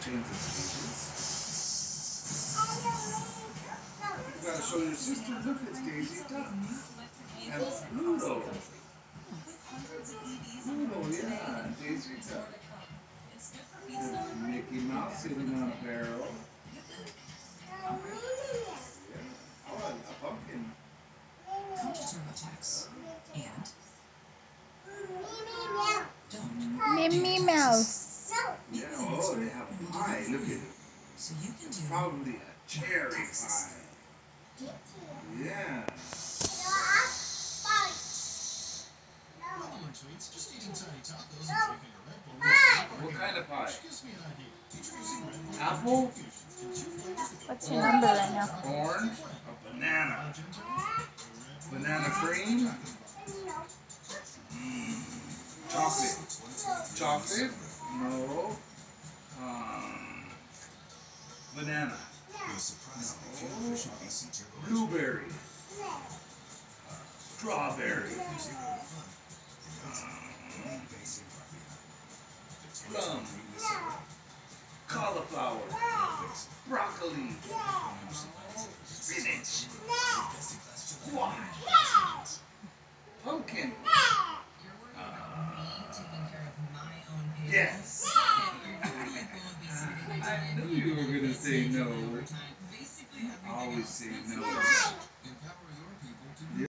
change the stages. You gotta show your sister. Look, it's Daisy Duck. And Pluto. Pluto, yeah. Daisy Duck. There's Mickey Mouse sitting on a barrel. Yeah. Oh, a pumpkin. Computer attacks. And. Mimi Mouse. Yeah, oh, they have pie. Look at it. So you can do Probably a cherry pie. Yeah. Regular treats, just eating tiny tacos and drinking a Red Bull. What kind of pie? Which gives me an idea. Introducing Red Bull Apple? Infusions in two flavors with What's your number right now? Orange? A banana. ginger, a Red Bull Banana cream? Mm. Chocolate. Chocolate? No. Um, banana. No. Blueberry. Strawberry. Um, plum. Cauliflower. Broccoli. Spinach. Squash. Pumpkin. You're worried knew you were gonna say no. I Always say no.